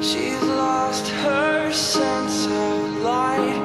She's lost her sense of life.